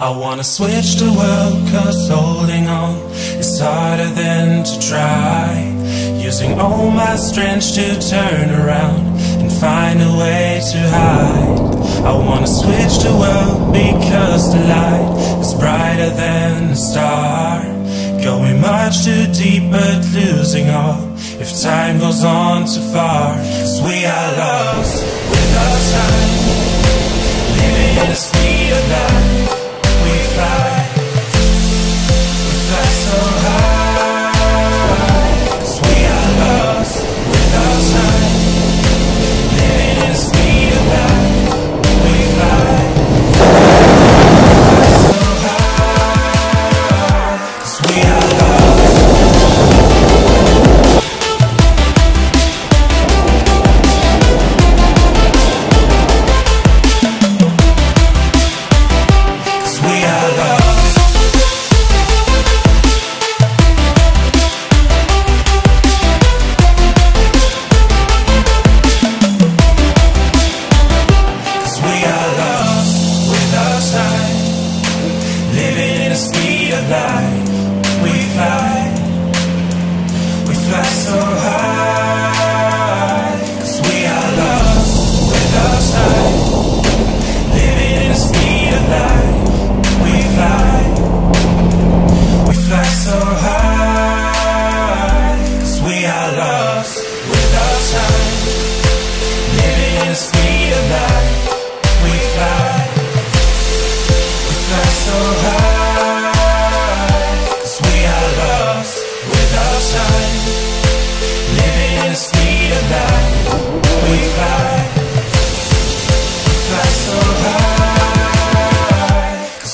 I wanna switch the world cause holding on is harder than to try. Using all my strength to turn around and find a way to hide. I wanna switch the world because the light is brighter than the star. Going much too deep but losing all if time goes on too far. Cause we are lost without time Living in the speed of light.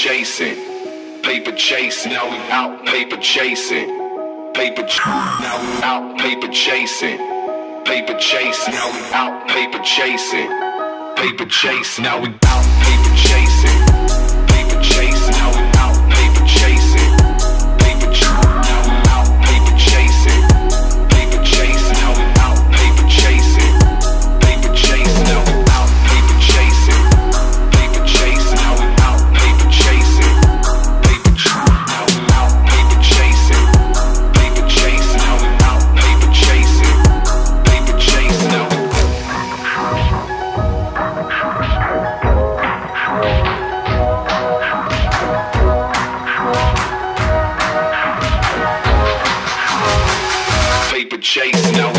chasing, paper chasing. Now we out paper chasing, paper. Ch now we out paper chasing, paper chasing. Now we out paper chasing, paper chasing. Now we out. chase chasing.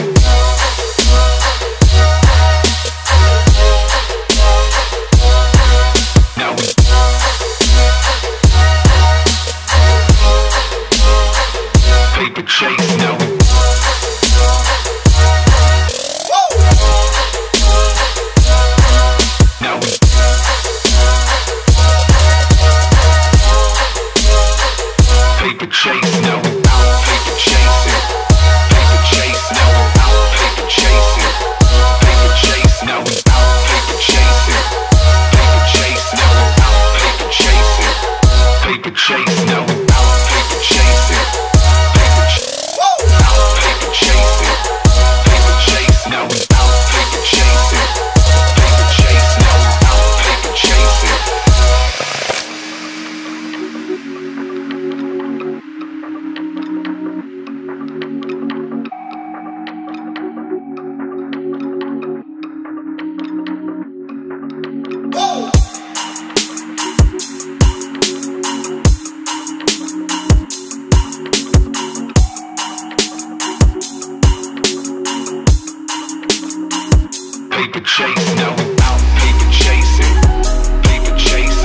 Chase, now we out paper chasing.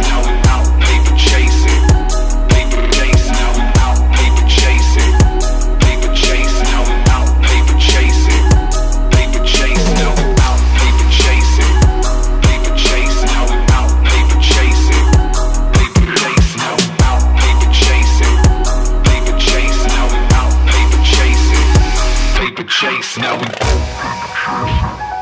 Now we out paper chasing. Paper chase, now we out paper chasing. Paper chase, now we out paper chasing. Paper chase, now we out paper chasing. Paper chase, now we out paper chasing. Paper chase, now we out paper chasing. Paper chase, now we out paper chasing. Paper chase, now we paper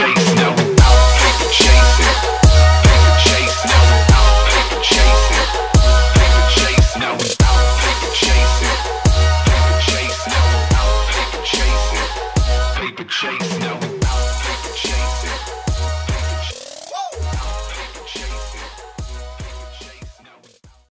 shake.